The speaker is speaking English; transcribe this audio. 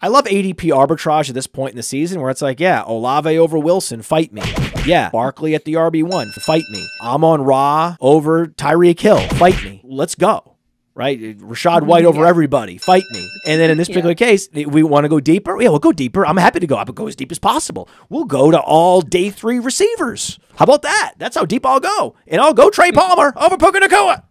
I love ADP arbitrage at this point in the season where it's like, yeah, Olave over Wilson, fight me. Yeah, Barkley at the RB1, fight me. Amon Ra over Tyreek Hill, fight me. Let's go. Right? Rachaad White over everybody, fight me. And then in this particular case, we want to go deeper. Yeah, we'll go deeper. I'm happy to go. I'll go as deep as possible. We'll go to all day three receivers. How about that? That's how deep I'll go. And I'll go Trey Palmer over Puka Nacua.